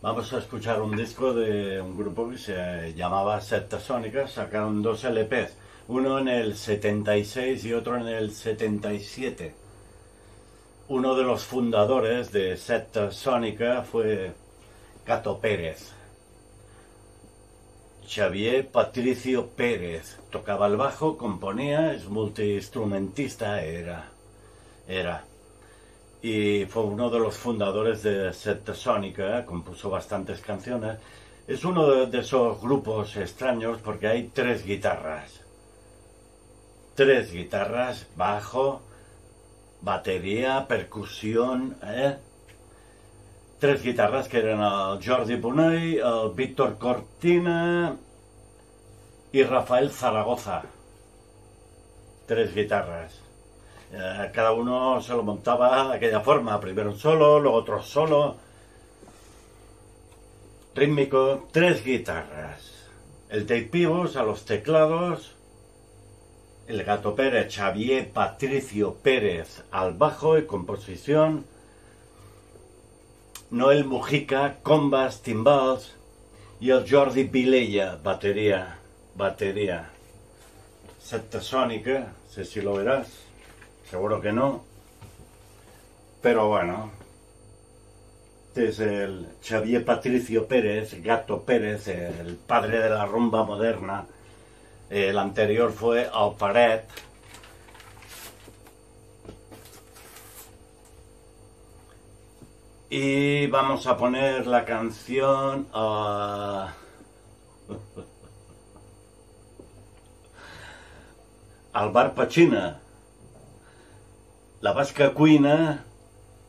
Vamos a escuchar un disco de un grupo que se llamaba Secta Sónica. Sacaron dos LPs, uno en el 76 y otro en el 77. Uno de los fundadores de Secta Sónica fue Cato Pérez. Xavier Patricio Pérez tocaba el bajo, componía, es multiinstrumentista, era. Era y fue uno de los fundadores de Secta Sónica, compuso bastantes canciones. Es uno de, esos grupos extraños porque hay tres guitarras. Tres guitarras, bajo, batería, percusión, ¿eh? Tres guitarras que eran Jordi Bunay, el Víctor Cortina y Rafael Zaragoza. Tres guitarras. Eh, cada uno se lo montaba de aquella forma, primero un solo, luego otro solo. Rítmico, tres guitarras. El Pivos a los teclados. El Gato Pérez, Xavier Patricio Pérez al bajo y composición. Noel Mujica, combas, timbals. Y el Jordi Vilella, batería, batería. Septasónica, sé si lo verás. Seguro que no. Pero bueno. Es el Xavier Patricio Pérez, Gato Pérez, el padre de la rumba moderna. El anterior fue Alparet. Y vamos a poner la canción a... al bar Pachina la vasca cuina,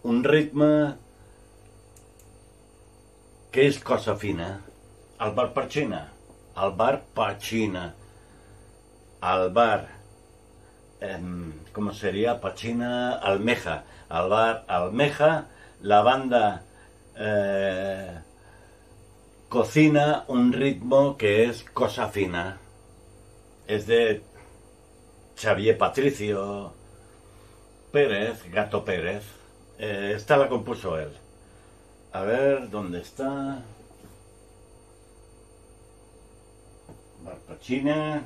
un ritme que és cosa fina. El bar Parxina, el bar Pachina, el bar, eh, com seria? Almeja, el bar Almeja, la banda eh, cocina un ritmo que es cosa fina. Es de Xavier Patricio, Pérez, Gato Pérez. Eh, esta la compuso él. A ver, ¿dónde está? Barpachina.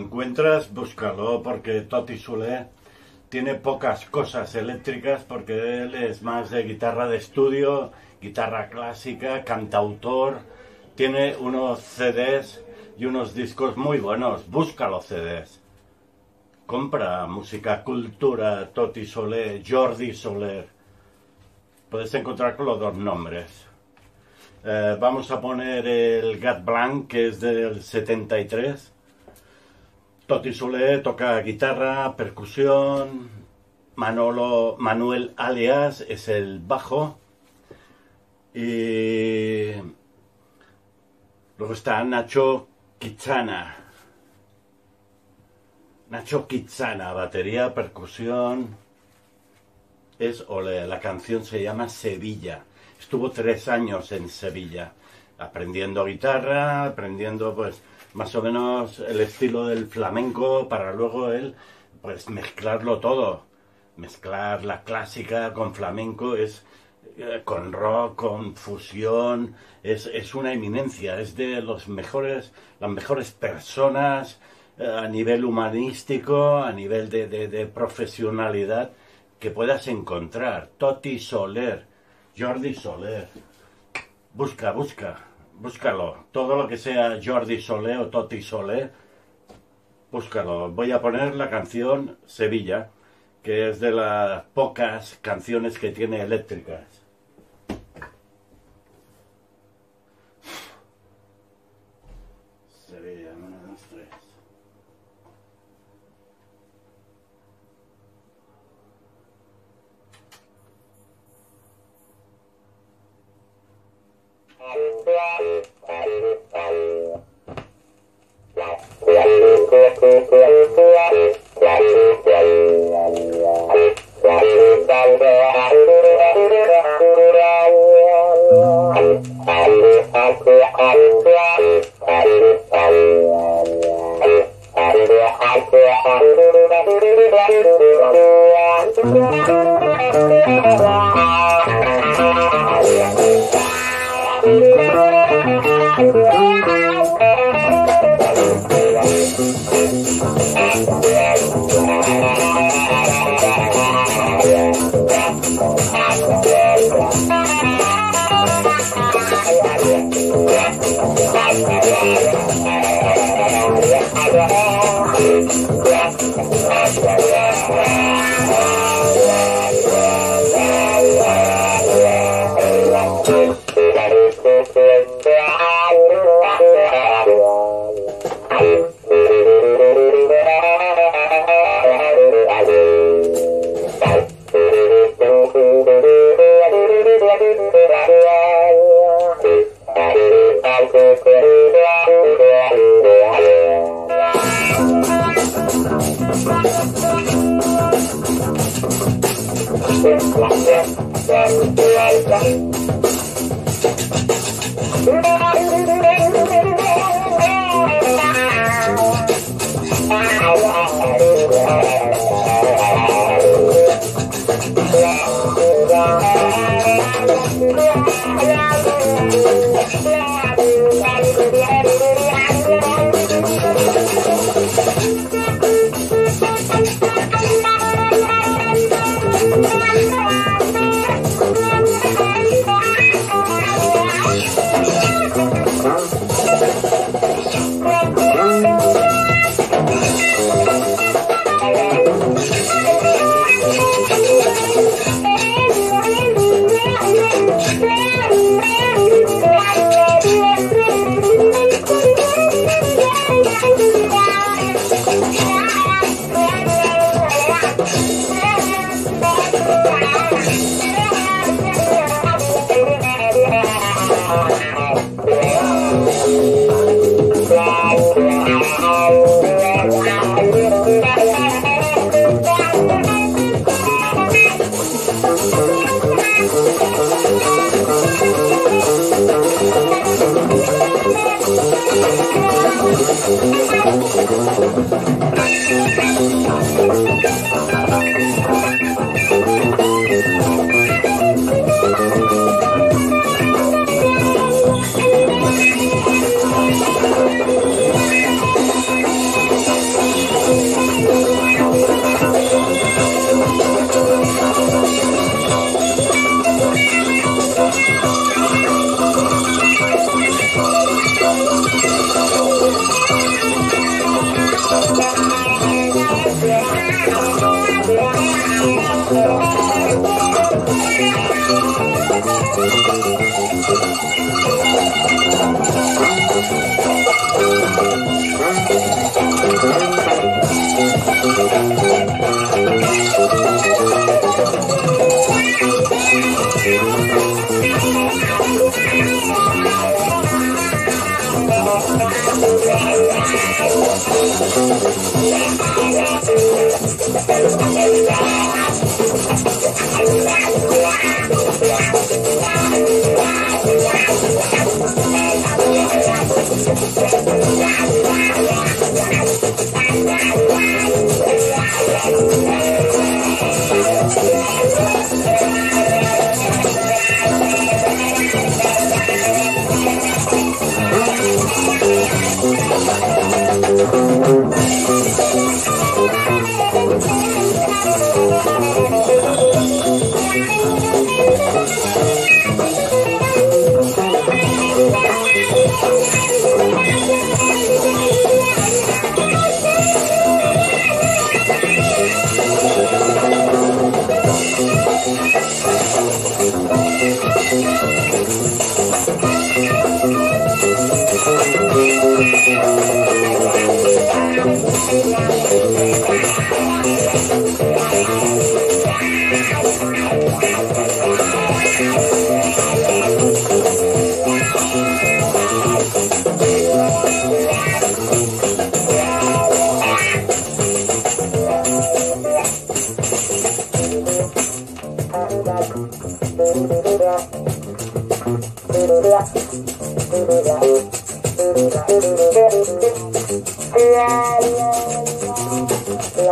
Encuentras, búscalo, porque Toti Soler tiene pocas cosas eléctricas, porque él es más de guitarra de estudio, guitarra clásica, cantautor, tiene unos CDs y unos discos muy buenos, búscalo CDs. Compra música, cultura, Toti Soler, Jordi Soler. Puedes encontrar con los dos nombres. Eh, vamos a poner el Gat Blanc, que es del 73. Toti Soler toca guitarra, percusión. Manolo, Manuel Alias es el bajo. Y luego está Nacho Kitsana. Nacho Kitsana, batería, percusión. Es ole, la canción se llama Sevilla. Estuvo tres años en Sevilla, aprendiendo guitarra, aprendiendo pues más o menos el estilo del flamenco para luego él pues mezclarlo todo. Mezclar la clásica con flamenco es eh, con rock, con fusión, es, es, una eminencia, es de los mejores, las mejores personas eh, a nivel humanístico, a nivel de, de, de, profesionalidad que puedas encontrar. Toti Soler, Jordi Soler, busca, busca, búscalo. Todo lo que sea Jordi Soler o Toti Soler, búscalo. Voy a poner la canción Sevilla, que es de las pocas canciones que tiene eléctricas. yaqaan Thank you.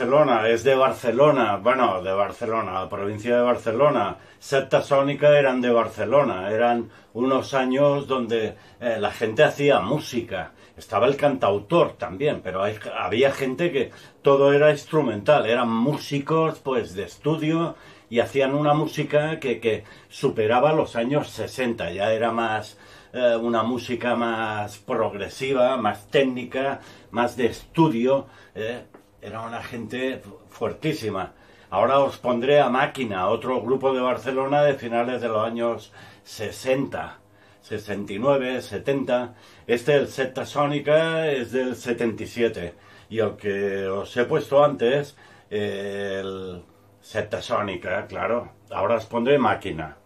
Es de Barcelona, bueno, de Barcelona, provincia de Barcelona. Secta Sónica eran de Barcelona, eran unos años donde eh, la gente hacía música. Estaba el cantautor también, pero había gente que todo era instrumental, eran músicos pues de estudio y hacían una música que, que superaba los años 60, ya era más eh, una música más progresiva, más técnica, más de estudio. Eh, era una gente fuertísima. Ahora os pondré a Máquina, otro grupo de Barcelona de finales de los años 60, 69, 70. Este, el Secta Sónica, es del 77. Y el que os he puesto antes, el Secta Sónica, claro. Ahora os pondré Máquina.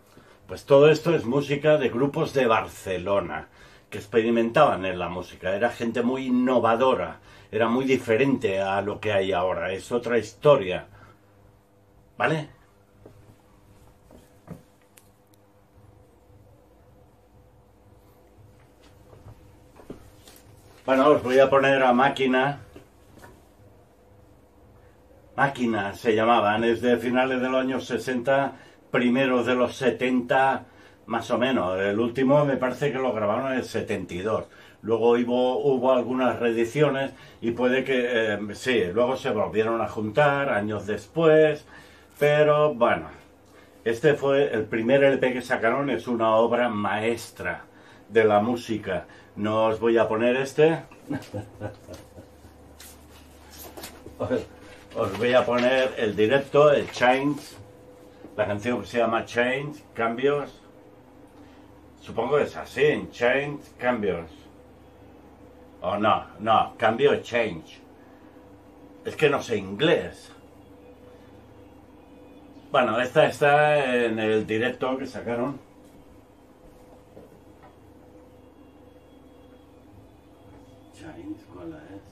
Pues todo esto es música de grupos de Barcelona que experimentaban en la música. Era gente muy innovadora, era muy diferente a lo que hay ahora, es otra historia. ¿Vale? Bueno, os voy a poner a máquina. Máquina se llamaban, es de finales de los años 60 primeros de los 70, más o menos. El último me parece que lo grabaron en el 72. Luego hubo, algunas reediciones y puede que, eh, sí, luego se volvieron a juntar años después, pero bueno, este fue el primer LP que sacaron, es una obra maestra de la música. No os voy a poner este. os voy a poner el directo, el Change la canción que se llama Change, Cambios. Supongo que es así, Change, Cambios. O oh, no, no, cambio change. Es que no sé inglés. Bueno, esta está en el directo que sacaron. Chinese, ¿cuál es?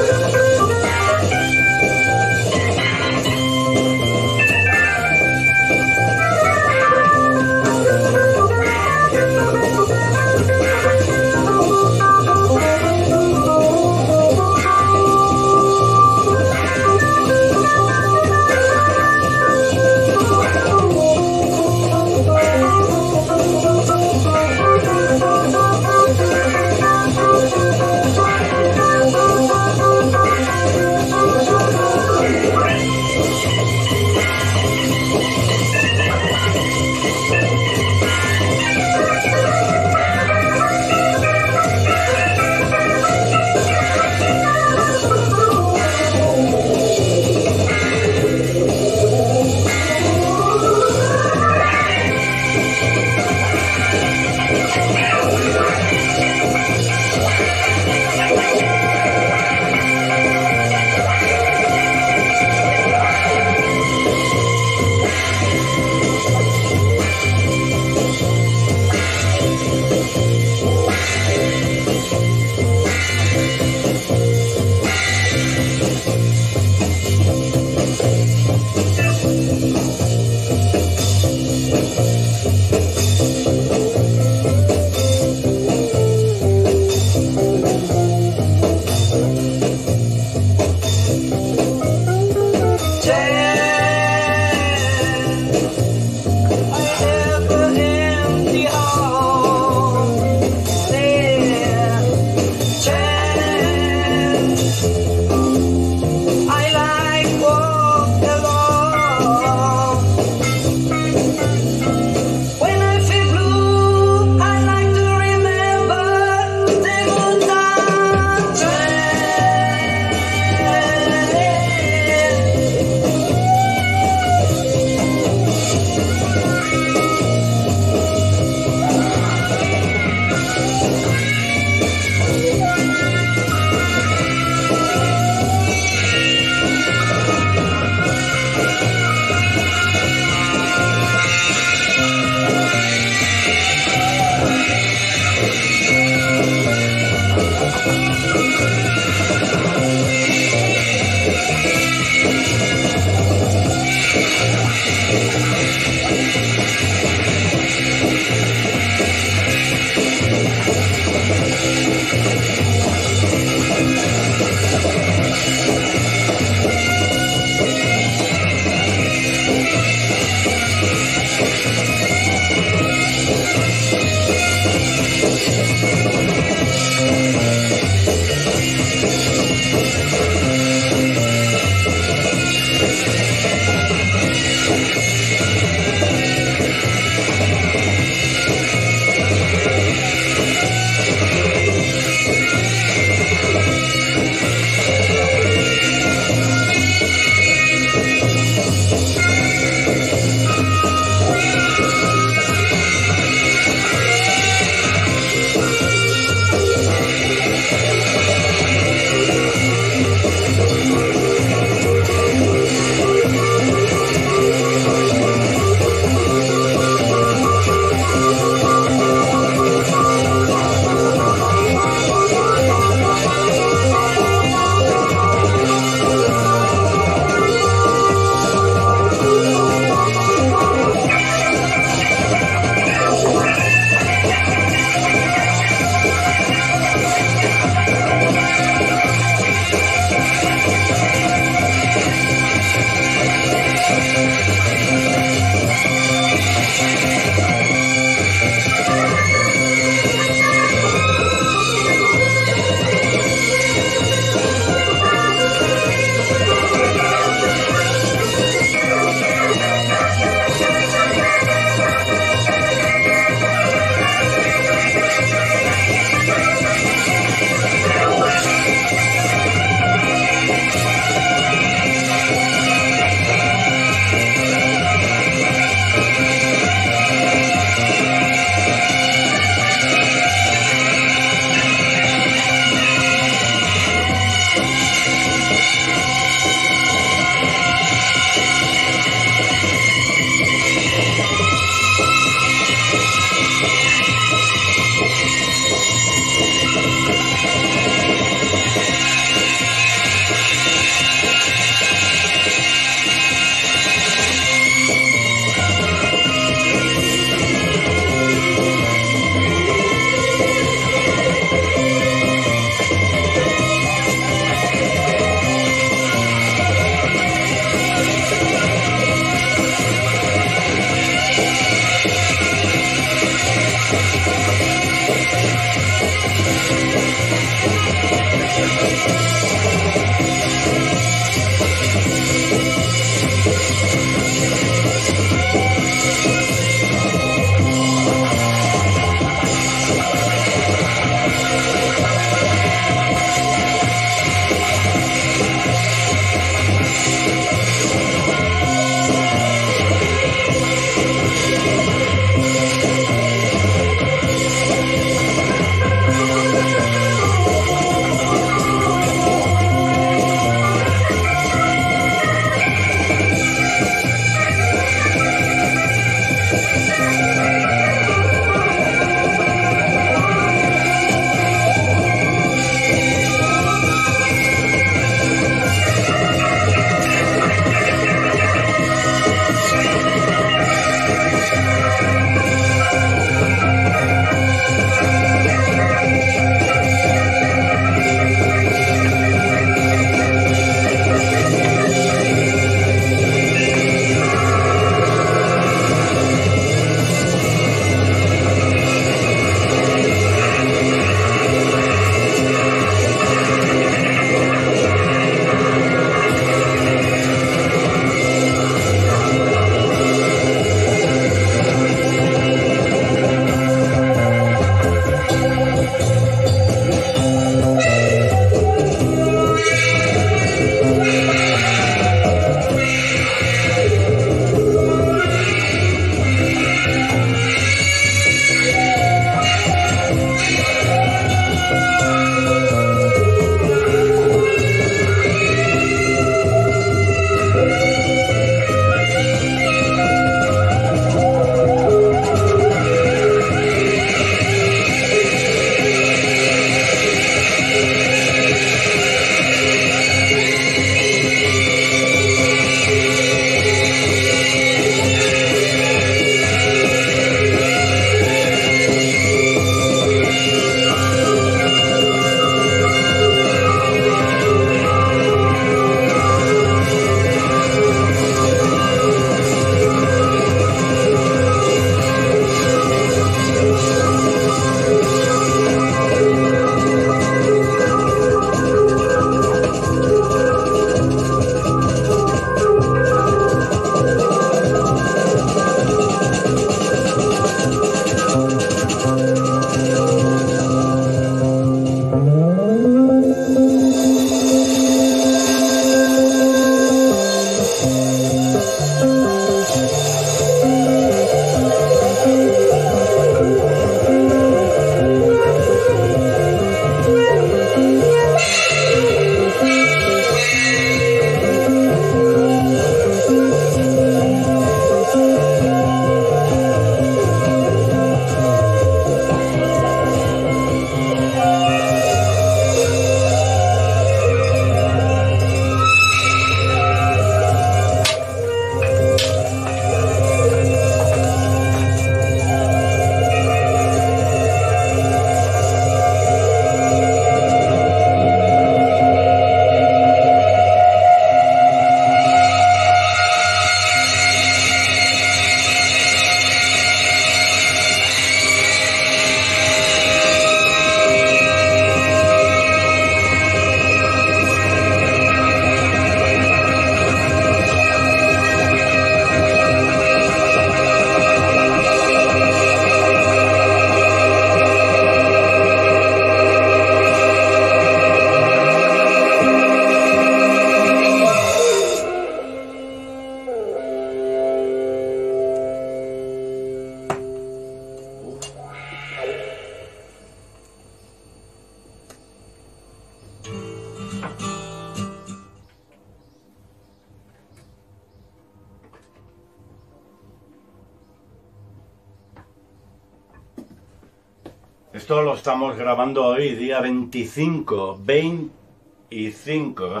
Esto lo estamos grabando hoy, día 25. 25.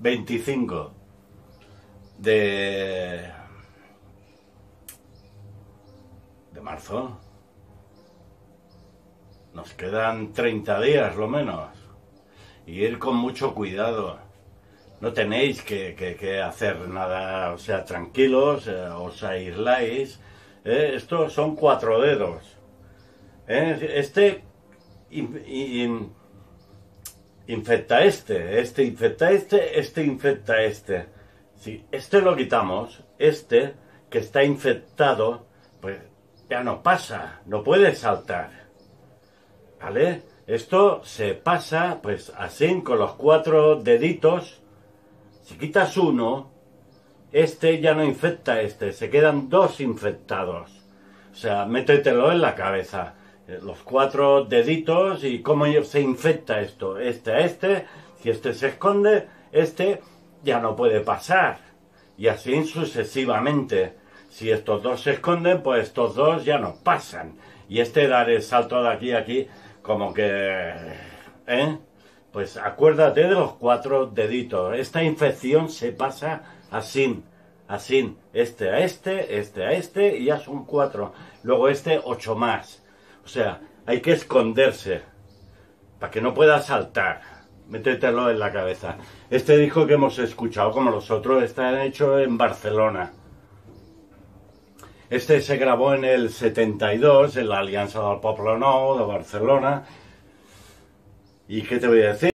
25 de. de marzo. Nos quedan 30 días, lo menos. Y ir con mucho cuidado. No tenéis que, que- hacer nada, o sea, tranquilos, eh, os aisláis. ¿Eh? Estos son cuatro dedos. ¿eh? Este in- in- infecta este, este infecta este, este infecta este. Si este lo quitamos, este que está infectado, pues ya no pasa, no puede saltar. ¿Vale? Esto se pasa, pues así, con los cuatro deditos. Si quitas uno, este ya no infecta a este, se quedan dos infectados. O sea, métetelo en la cabeza. Eh, Los cuatro deditos y cómo se infecta esto. Este a este, si este se esconde, este ya no puede pasar. Y así sucesivamente. Si estos dos se esconden, pues estos dos ya no pasan. Y este dar el salto de aquí a aquí, como que... ¿Eh? Pues acuérdate de los cuatro deditos. Esta infección se pasa así, así. Este a este, este a este, y ya son cuatro. Luego este, ocho más. O sea, hay que esconderse para que no pueda saltar. Métetelo en la cabeza. Este disco que hemos escuchado, como los otros, está hecho en Barcelona. Este se grabó en el 72 en la Alianza del Pueblo Nou de Barcelona. ¿Y qué te voy a decir?